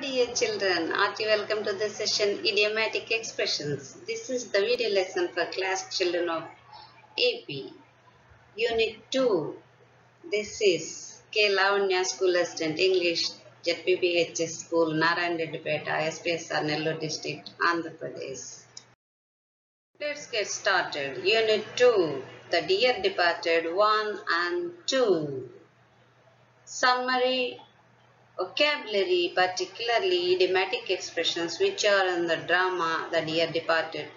dear children. Hearty welcome to the session Idiomatic Expressions. This is the video lesson for class children of AP. Unit 2. This is K. Lavanya School Assistant English, ZPPHS School, Narayan Reddipeta, SPSR Nellore District, Andhra Pradesh. Let's get started. Unit 2. The Dear Departed 1 and 2. Summary vocabulary, particularly idiomatic expressions which are in the drama The Dear Departed.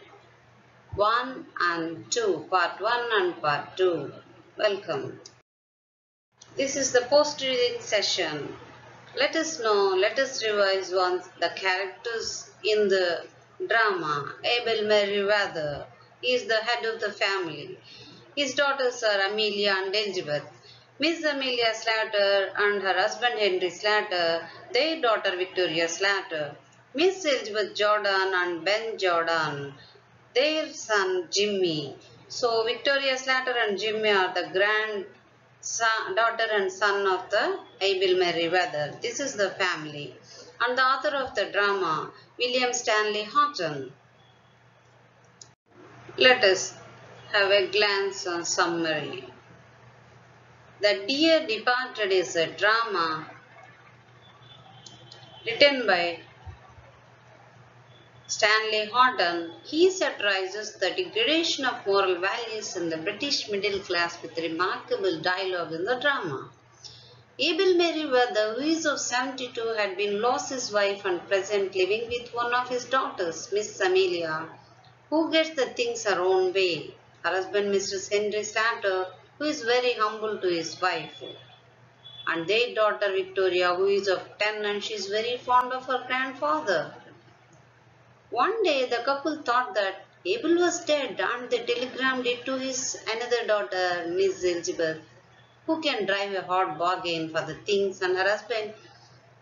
1 and 2, part 1 and part 2. Welcome. This is the post-reading session. Let us know, let us revise once the characters in the drama. Abel Merriweather is the head of the family. His daughters are Amelia and Elizabeth. Miss Amelia Slater and her husband Henry Slater, their daughter Victoria Slater, Miss Elizabeth Jordan and Ben Jordan, their son Jimmy. So Victoria Slater and Jimmy are the grand son, daughter and son of the Abel Merriweather. This is the family. And the author of the drama, William Stanley Houghton. Let us have a glance on summary. The Dear Departed is a drama written by Stanley Houghton. He satirizes the degradation of moral values in the British middle class with remarkable dialogue in the drama. Abel Merriweather, who is of 72, had been lost his wife and present living with one of his daughters, Miss Amelia, who gets the things her own way. Her husband, Mr. Henry Slater, who is very humble to his wife. And their daughter Victoria, who is of 10 and she is very fond of her grandfather. One day the couple thought that Abel was dead and they telegrammed it to his another daughter, Miss Elizabeth, who can drive a hard bargain for the things, and her husband,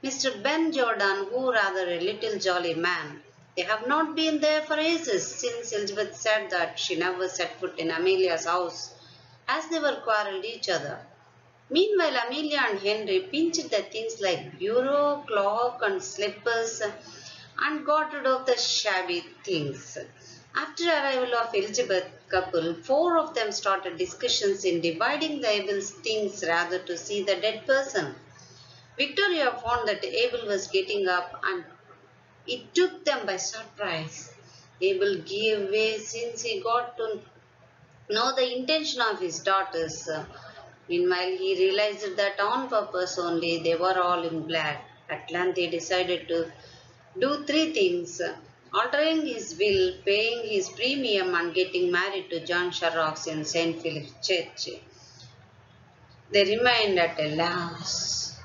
Mr. Ben Jordan, who rather a little jolly man. They have not been there for ages since Elizabeth said that she never set foot in Amelia's house as they were quarreled each other. Meanwhile, Amelia and Henry pinched the things like bureau, clock and slippers and got rid of the shabby things. After arrival of Elizabeth couple, four of them started discussions in dividing the Abel's things rather to see the dead person. Victoria found that Abel was getting up and it took them by surprise. Abel gave way since he got to know the intention of his daughters. Uh, meanwhile, he realized that on purpose only they were all in black. At length, he decided to do three things altering his will, paying his premium, and getting married to John Shorrocks in St. Philip's Church. They remained at a loss.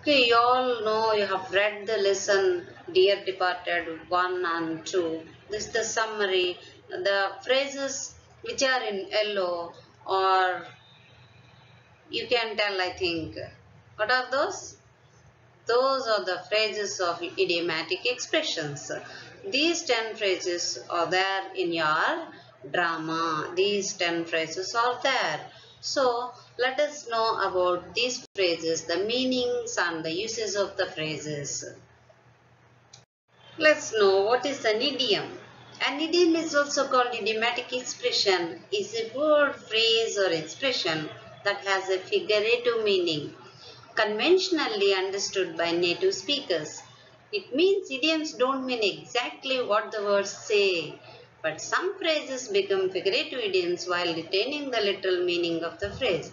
Okay, you all know you have read the lesson Dear Departed 1 and 2. This is the summary. The phrases which are in yellow or you can tell I think. What are those? Those are the phrases of idiomatic expressions. These 10 phrases are there in your drama. These 10 phrases are there. So, let us know about these phrases, the meanings and the uses of the phrases. Let's know what is an idiom. An idiom is also called idiomatic expression, is a word, phrase or expression that has a figurative meaning conventionally understood by native speakers. It means idioms don't mean exactly what the words say, but some phrases become figurative idioms while retaining the literal meaning of the phrase.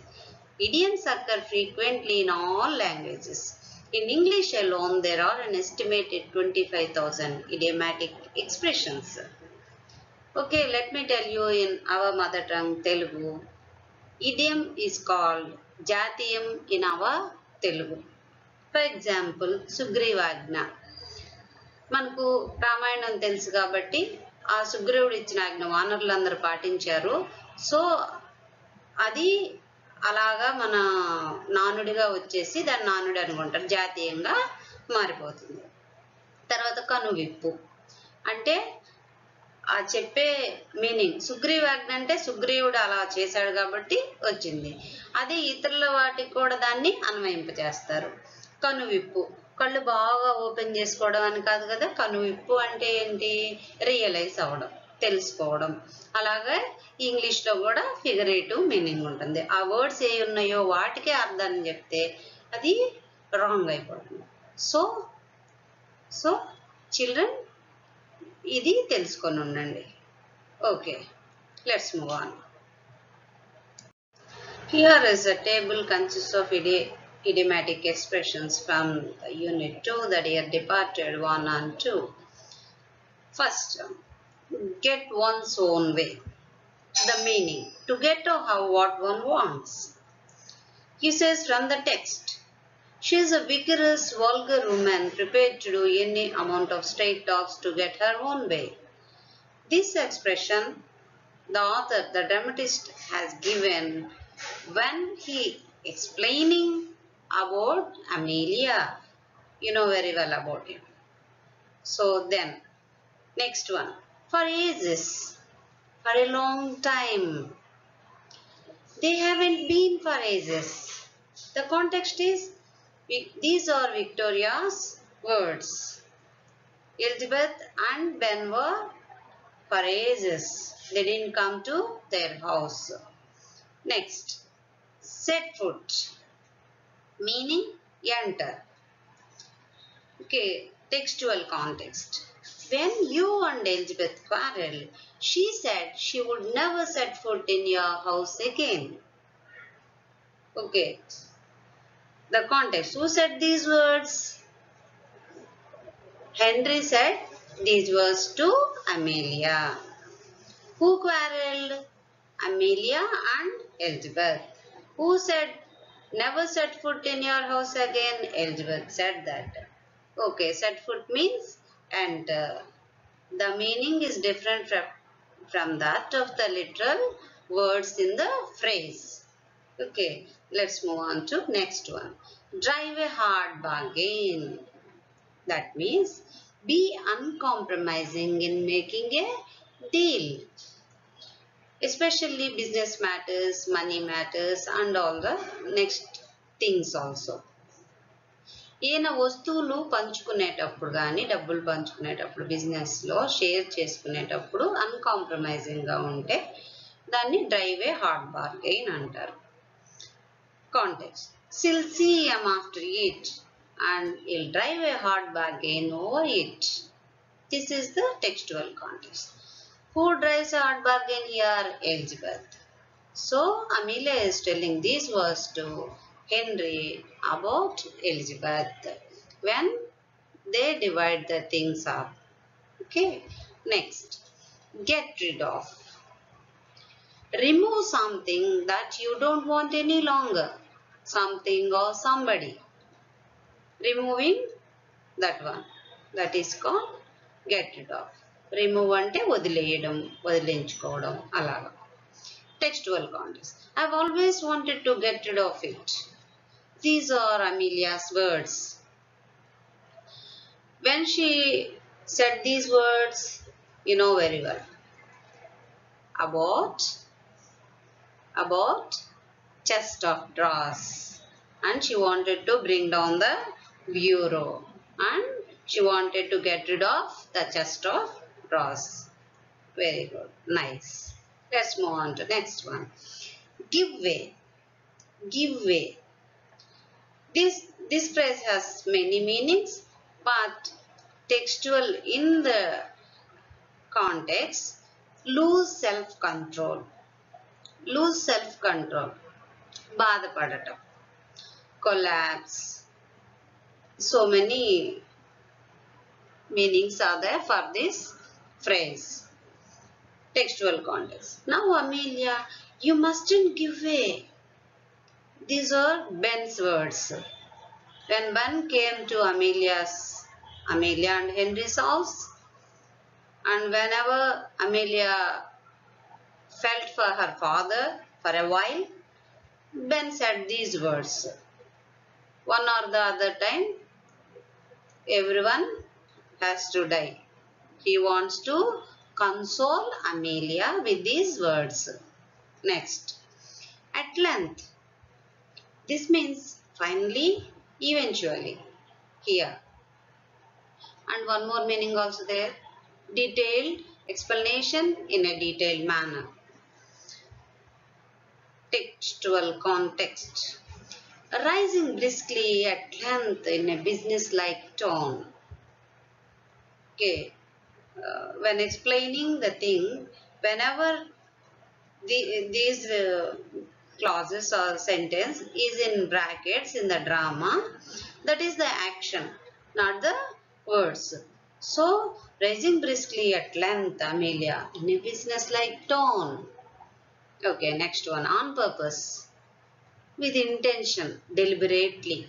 Idioms occur frequently in all languages. In English alone, there are an estimated 25,000 idiomatic expressions. Okay, let me tell you in our mother tongue, Telugu. Idiom is called Jatiyam in our Telugu for example సుగ్రీవాజ్ఞ మనకు రామాయణం తెలుసు కాబట్టి ఆ సుగ్రీవుడు ఇచ్చిన ఆజ్ఞ వానరులందరూ పాటించారు so అది అలాగా మన నానుడిగా వచ్చేసి దాన్ని నానుడి అనుకుంటారు జాతీయంగా మారిపోతుంది తర్వాత కనువిప్పు అంటే ఆ చెప్పే మీనింగ్. సుగ్రీవాజ్ఞ అంటే సుగ్రీవుడు అలా చేశాడు కాబట్టి వచ్చింది. అదే ఇతరుల వాటికి కూడా దాన్ని అన్వయింపజేస్తారు. కనువిప్పు. కళ్ళు బాగా ఓపెన్ చేసుకోవడం అని కాదు కదా? కనువిప్పు అంటే ఏంటి? రియలైజ్ అవ్వడం తెలుసుకోవడం. అలాగే ఇంగ్లీష్లో కూడా ఫిగరేటివ్ మీనింగ్ ఉంటుంది. ఆ వర్డ్స్ ఏ ఉన్నాయో వాటికే అర్థాన్ని చెప్తే అది రాంగ్ అయిపోతుంది. సో సో చిల్డ్రన్ ఇది తెలుసుకొని ఉండండి okay let's move on Here is a table consists of idi- idiomatic expressions from unit 2 that year departed 1 and 2. First, get one's own way. The meaning, to get or have what one wants. He says from the text, she is a vigorous, vulgar woman prepared to do any amount of straight talks to get her own way. This expression the author, the dramatist, has given when he explaining about Amelia. You know very well about him. So then, next one. For ages, for a long time. They haven't been for ages. The context is, these are Victoria's words. Elizabeth and Ben were for. They didn't come to their house. Next, set foot, meaning enter. Okay, textual context. When you and Elizabeth quarreled, she said she would never set foot in your house again. Okay, the context. Who said these words? Henry said these words to Amelia. Who quarreled? Amelia and Elizabeth. Who said, never set foot in your house again? Elizabeth said that. Okay, set foot means enter. The meaning is different from, from that of the literal words in the phrase. Okay, let's move on to next one. Drive a hard bargain. That means be uncompromising in making a deal especially business matters, money matters and all the next things also. ఈయన వస్తువులు పంచుకునేటప్పుడు కానీ డబ్బులు పంచుకునేటప్పుడు బిజినెస్లో share చేసుకునేటప్పుడు అన్కాంప్రమైజింగ్గా ఉంటే దాన్ని డ్రైవే hard bargain అంటారు context. Silcium after it and he'll drive a hard bargain over it. This is the textual context. Who drives a hard bargain here? Elizabeth. So Amelia is telling these words to Henry about Elizabeth when they divide the things up. Okay. Next, get rid of. Remove something that you don't want any longer Something or somebody. Removing that one. That is called get rid of. Remove అంటే వదిలేయడం వదిలించుకోవడం అలాగా textual context I always wanted to get rid of it these are అమీలియాస్ words when she said these words you know very well about about chest of drawers and she wanted to bring down the bureau and she wanted to get rid of the chest of drawers. Very good. Nice. Let's move on to next one. Give way. Give way. This, this phrase has many meanings, but textual in the context, lose self-control. Lose self-control. బాధపడటం collapse so many meanings are there for this phrase. Textual context. Now, Amelia, you mustn't give way. These are Ben's words. When Ben came to Amelia's, Amelia and Henry's house, and whenever Amelia felt for her father for a while, Ben said these words. One or the other time, everyone has to die. He wants to console Amelia with these words. Next, at length. This means finally, eventually. here. And one more meaning also there. Detailed explanation in a detailed manner. Textual context. Rising briskly at length in a business-like tone. Okay. Uh, when explaining the thing, whenever the, these uh, clauses or sentence is in brackets in the drama, that is the action, not the words. So, rising briskly at length, Amelia, in a business-like tone. Okay, next one, on purpose. With intention, deliberately,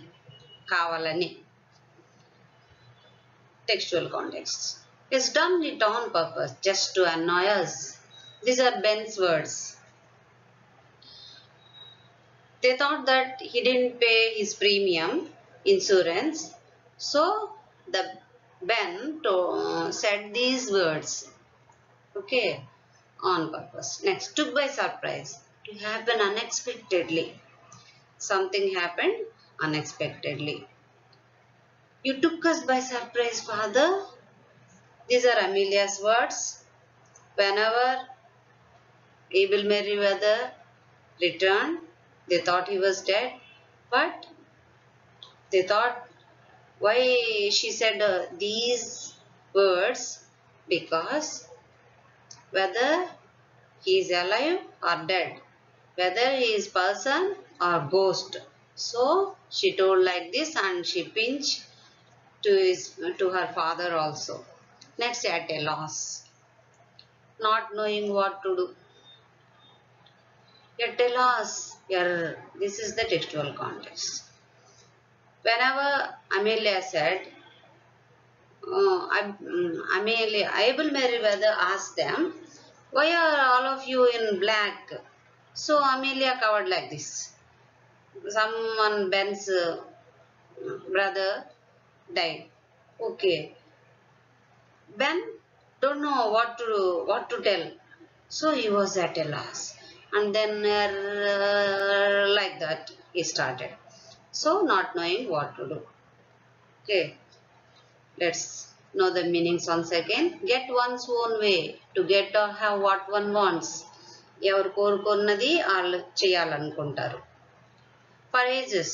kavalani. Textual context. Is done it on purpose, just to annoy us. These are Ben's words. They thought that he didn't pay his premium insurance. So, the Ben to, said these words. Okay, on purpose. Next, took by surprise. To happen unexpectedly. Something happened unexpectedly. You took us by surprise, father. These are Amelia's words. Whenever Abel Merriweather returned, they thought he was dead. But they thought why she said uh, these words because whether he is alive or dead whether he is person or ghost. So she told like this and she pinched to his to her father also. Next at a loss not knowing what to do. At a loss. Error this is the textual context. Whenever Amelia said, uh, Amelia, Abel Merriweather asked them, why are all of you in black? So Amelia covered like this. Someone, Ben's uh, brother died. Okay. Ben don't know what to what to tell. So he was at a loss. And then uh, like that he started. So not knowing what to do. Okay. Let's know the meanings once again. Get one's own way. To get or have what one wants. ఎవరు కోరుకున్నది వాళ్ళు చేయాలనుకుంటారు for ages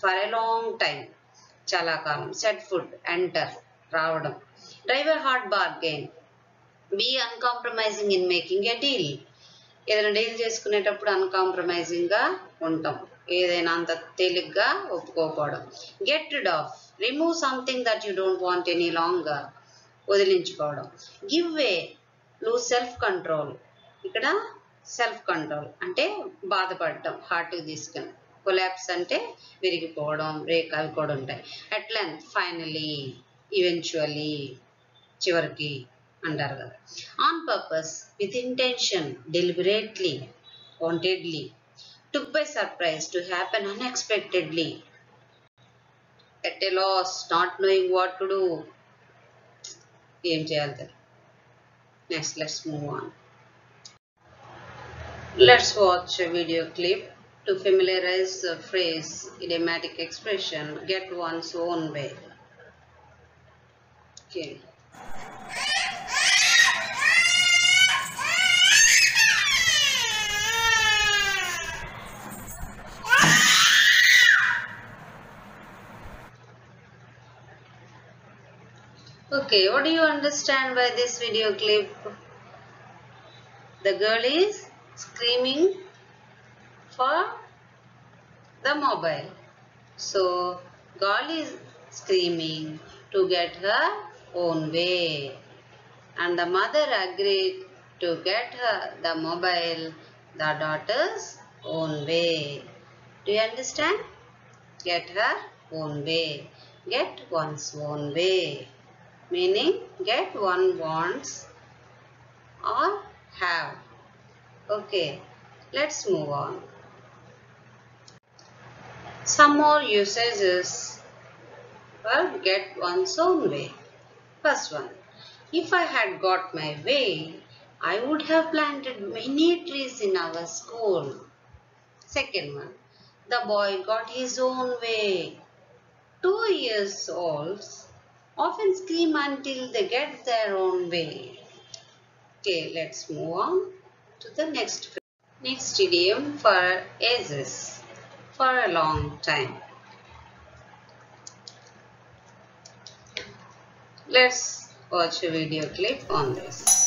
for a long time చాలా కాలం set food enter రావడం drive a hard bargain be uncompromising in making a deal ఏదైనా deal చేసుకునేటప్పుడు అన్కాంప్రమైజింగ్గా ఉంటాం ఏదైనా అంత తేలిగ్గా ఒప్పుకోకపోవడం get rid of remove something that you don't want any longer వదిలించుకోవడం. Give way lose self control ఇక్కడ సెల్ఫ్ కంట్రోల్ అంటే బాధపడటం హార్ట్కి తీసుకుని. కొలాప్స్ అంటే విరిగిపోవడం బ్రేక్ అవి కూడా ఉంటాయి. అట్ లెంత్ ఫైనలీ ఈవెన్చువలీ చివరికి అంటారు కదా. On purpose with intention deliberately wantedly took by surprise to happen unexpectedly At a loss, not knowing what to do. ఏం చేయాలి next let's move on let's watch video clip to familiarise phrase idiomatic expression get one's own way okay Okay, what do you understand by this video clip? The girl is screaming for the mobile. So, girl is screaming to get her own way. And the mother agreed to get her the mobile, the daughter's own way. Do you understand? Get her own way. Get one's own way meaning get one wants or have. Okay, let's move on. Some more usages for get one's own way. First one, if I had got my way, I would have planted many trees in our school. Second one, the boy got his own way. two years olds often scream until they get their own way. Okay, let's move on to the next. Next idiom for ages for a long time. Let's watch a video clip on this.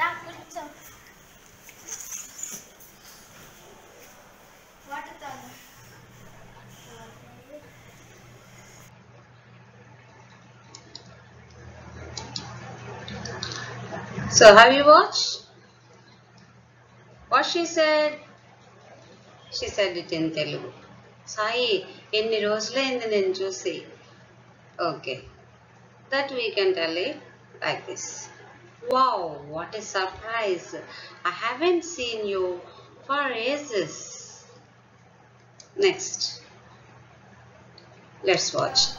రా కూర్చో water తాగు So have you watched? What she said? She said it in Telugu. Sai ఎన్ని రోజులైంది నేను చూసి okay that we can tell it like this Wow, what a surprise. I haven't seen you for ages. Next. Let's watch.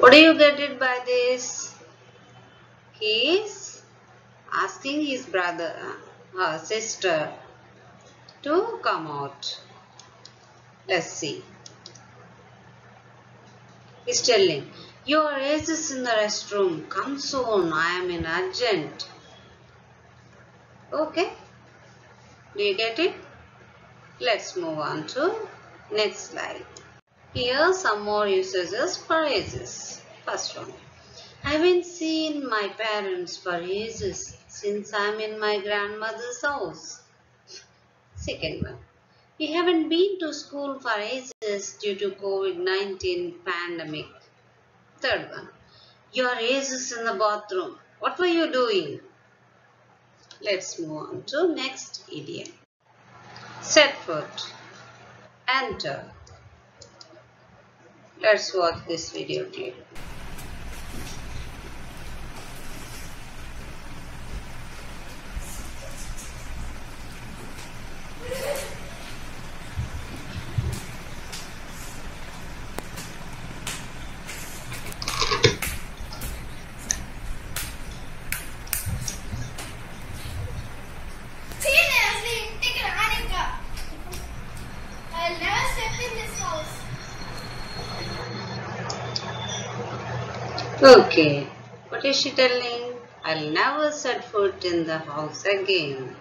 What do you get it by this? He is asking his brother, uh, sister to come out. Let's see. He's telling, Your ace is in the restroom. Come soon. I am in urgent. Okay. Do you get it? Let's move on to next slide. Here some more usages for ages. First one. I haven't seen my parents for ages since I'm in my grandmother's house. Second one. We haven't been to school for ages due to COVID-19 pandemic. Third one. Your ages in the bathroom. What were you doing? Let's move on to next idiom. Set foot. Enter. Let's watch this video clip. The house again.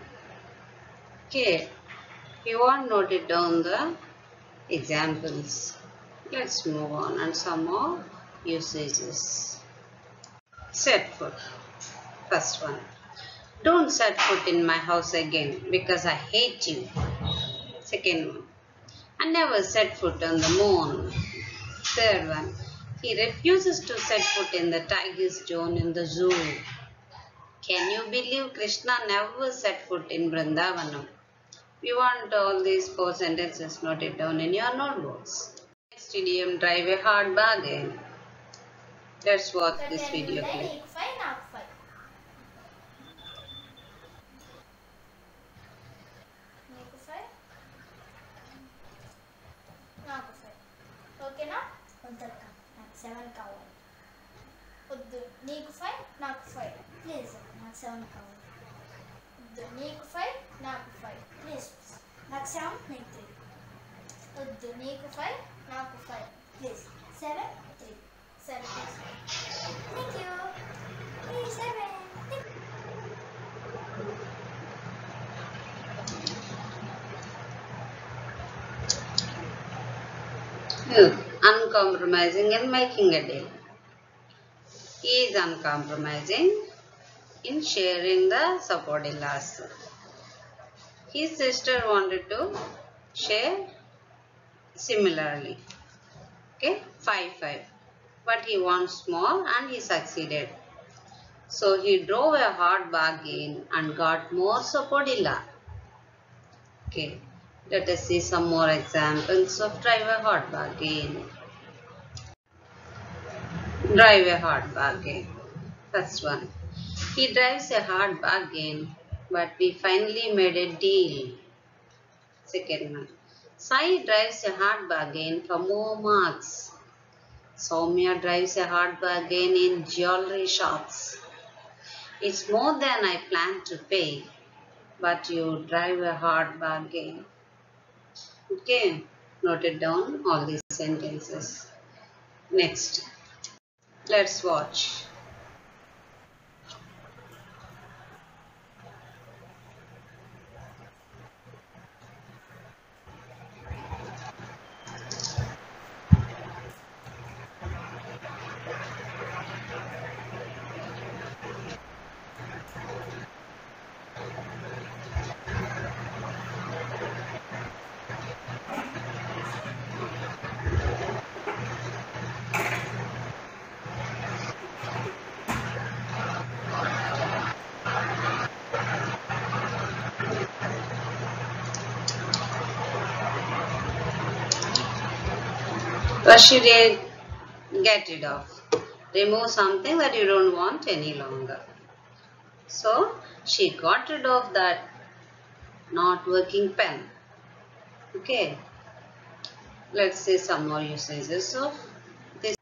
Okay, you want to note it down the examples. Let's move on and some more usages. Set foot. First one. Don't set foot in my house again because I hate you. Second one. I never set foot on the moon. Third one. He refuses to set foot in the tiger's zone in the zoo. Can you believe Krishna never set foot in Vrindavanam? We want all these four sentences noted down in your notebooks. Next idiom, drive a hard bargain. Let's watch this video clip. నీకు five నాకు five నీకు five నాకు five ఓకేనా వద్దక్క నాకు seven కావాలి వద్దు నీకు five నాకు ఫైవ్ ప్లీజ్ నాకు సెవెన్ కావాలి వద్దు నీకు ఫైవ్ నాకు ఫైవ్ ప్లీజ్ నాకు సెవెన్ నీకు త్రీ వద్దు నీకు ఫైవ్ నాకు five please seven three seven thank you please seven Look, uncompromising in making a deal. He is uncompromising in sharing the sapodillas. His sister wanted to share similarly. Okay, 5 5. But he wants more and he succeeded. So he drove a hard bargain and got more sapodilla. Okay, let us see some more examples of drive a hard bargain. Drive a hard bargain. First one. He drives a hard bargain, but we finally made a deal. Second one. Sai drives a hard bargain for more marks. Soumya drives a hard bargain in jewelry shops. It's more than I planned to pay, but you drive a hard bargain. Okay, note it down all these sentences. Next, let's watch. Should you get rid of? Remove something that you don't want any longer. So she got rid of that not working pen. Okay. Let's see some more usages of this.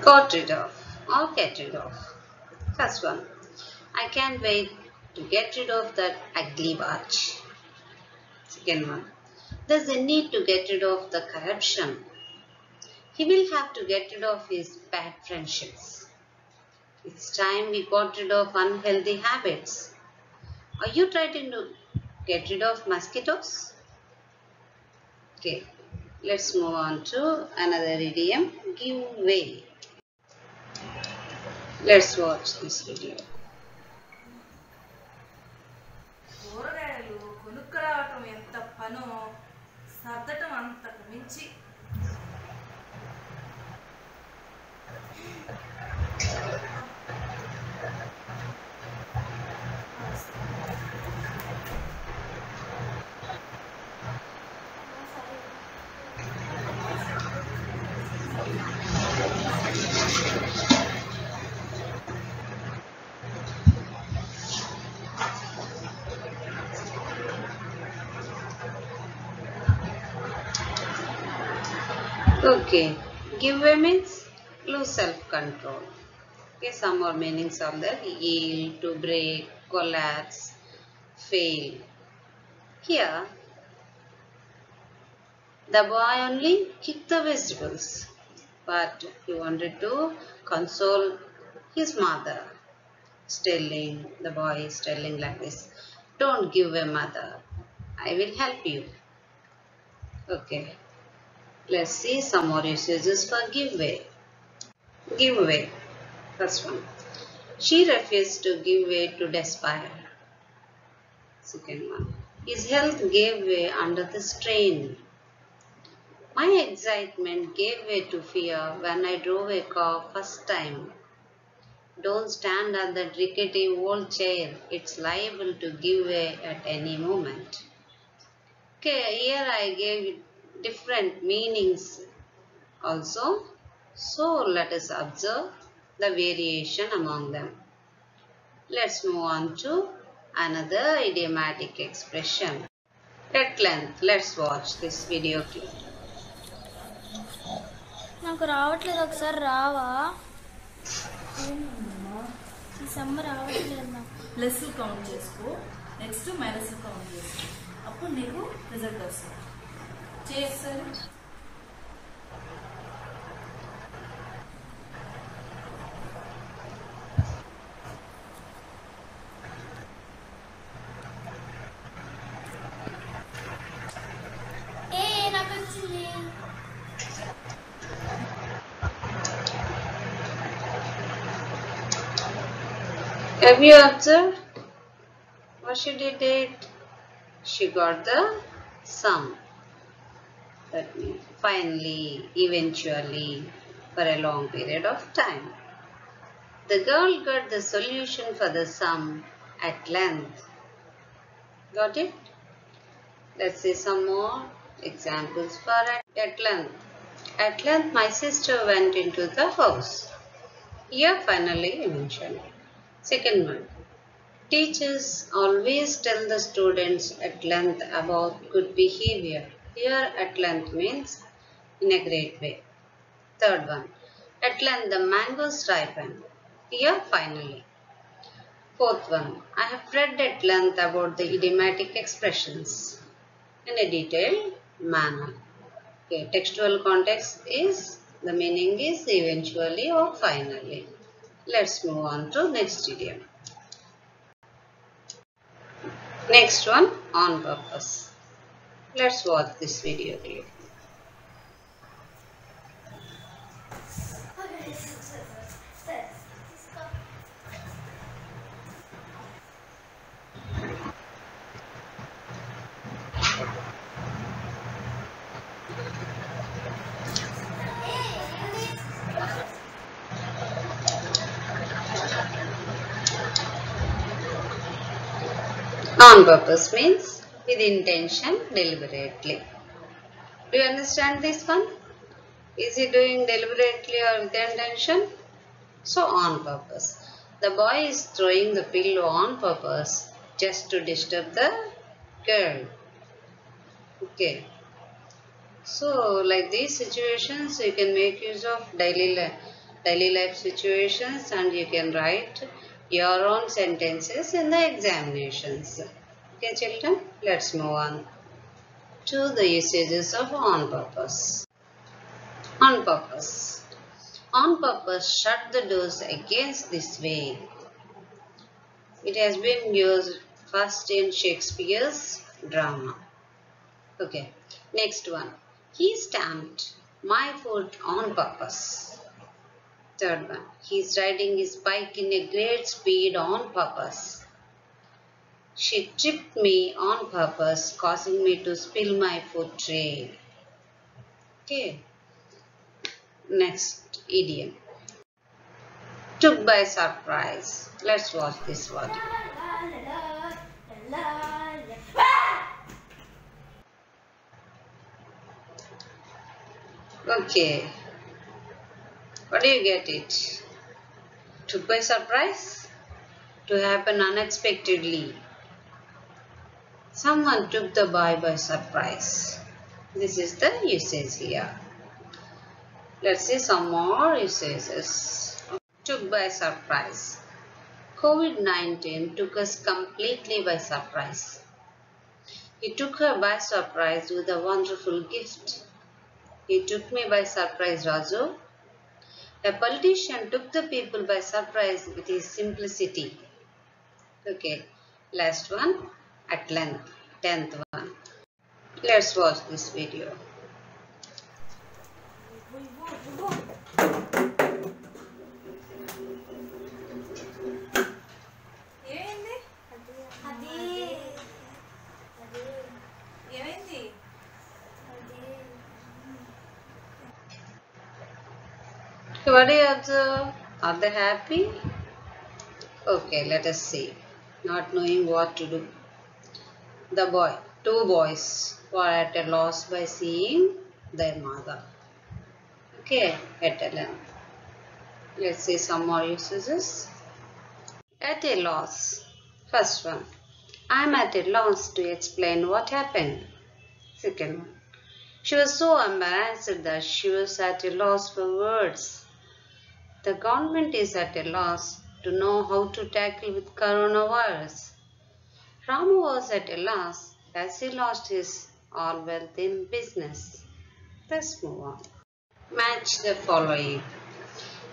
Got rid of or get rid of. First one. I can't wait to get rid of that ugly watch. Second one. There's a need to get rid of the corruption He will have to get rid of his bad friendships. It's time we got rid of unhealthy habits. Are you trying to get rid of mosquitoes? Okay, let's move on to another idiom give way. Let's watch this video. కూరగాయలు కొనుక్కురావటం ఎంత పనో సర్దటం అంతకు మించి Okay, give way means lose self-control. Okay, some more meanings of that yield, to break, collapse, fail. Here, the boy only kicked the vegetables, but he wanted to console his mother. Telling the boy is telling like this, don't give way, mother. I will help you. Okay. Let's see some more usages for give way. Give way. First one. She refused to give way to despair. Second one. His health gave way under the strain. My excitement gave way to fear when I drove a car first time. Don't stand on that rickety old chair. It's liable to give way at any moment. Okay, here I gave different meanings also. So let us observe the variation among them. Let's move on to another idiomatic expression. At length, let's watch this video clip. నాకు రావట్లేదు ఒకసారి రావా ఈ సమ్మ రావట్లేదు నాకు plus count చేసుకో next minus count చేసుకో అప్పుడు నీకు రిజల్ట్ వస్తుంది Jason. Have you observed what she did? It? She got the sum. Finally, eventually, for a long period of time. The girl got the solution for the sum at length. Got it? Let's see some more examples for at, at length. At length, my sister went into the house. Here finally eventually. Second one. Teachers always tell the students at length about good behavior. Here at length means in a great way. Third one. At length the mangoes ripen. Here finally. Fourth one. I have read at length about the idiomatic expressions in a detailed manner. Okay, textual context is the meaning is eventually or finally. Let's move on to next idiom. Next one on purpose. Let's watch this video clip. On purpose means with intention deliberately. Do you understand this one? Is he doing deliberately or with intention? So on purpose. The boy is throwing the pillow on purpose just to disturb the girl. Okay. So like these situations you can make use of daily life, daily life situations and you can write your own sentences in the examinations. Okay children, let's move on to the usages of on purpose. On purpose. On purpose shut the doors against this way. It has been used first in Shakespeare's drama. Okay, next one. He stamped my foot on purpose. Third one. He is riding his bike in a great speed on purpose. She tripped me on purpose, causing me to spill my food tray. Okay. Next idiom. Took by surprise. Let's watch this one. Okay. What do you get it? Took by surprise? To happen unexpectedly. Someone took the boy by surprise. This is the usage here. Let's see some more usages. Took by surprise. COVID-19 took us completely by surprise. He took her by surprise with a wonderful gift. He took me by surprise, Raju. A politician took the people by surprise with his simplicity. Okay, last one at length, 10th one. Let's watch this video. What do you observe? Are they happy? Okay, let us see. Not knowing what to do. The boy, two boys, were at a loss by seeing their mother. Okay, at a length. Let's see some more usages. At a loss. First one. I'm at a loss to explain what happened. Second one. She was so embarrassed that she was at a loss for words. The government is at a loss to know how to tackle with coronavirus. Ramu was at a loss as he lost his all wealth in business. Let's move on. Match the following.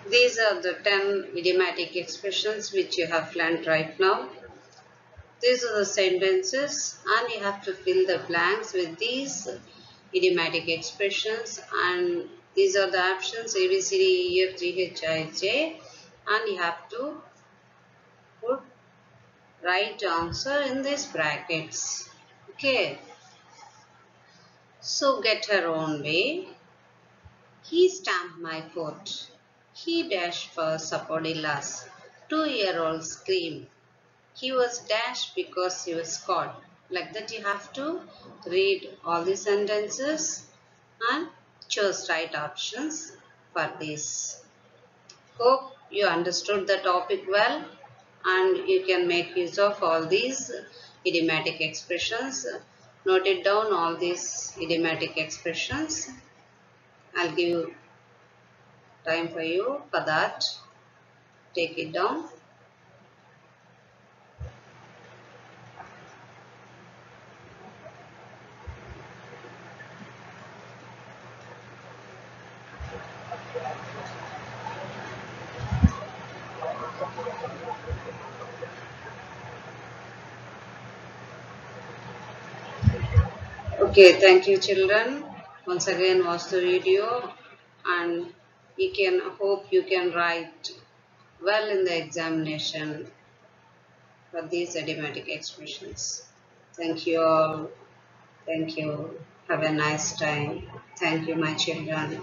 These are the 10 idiomatic expressions which you have learned right now. These are the sentences and you have to fill the blanks with these idiomatic expressions and these are the options A, B, C, D, E, F, G, H, I, J and you have to right answer in these brackets. Okay. So get her own way. He stamped my foot. He dashed for Sapodillas. Two-year-old screamed. He was dashed because he was caught. Like that you have to read all the sentences and choose right options for this. Hope you understood the topic well and you can make use of all these idiomatic expressions. Note it down all these idiomatic expressions. I'll give you time for you for that. Take it down. Okay, thank you children. Once again watch the video and you can hope you can write well in the examination for these idiomatic expressions. Thank you all. Thank you. Have a nice time. Thank you my children.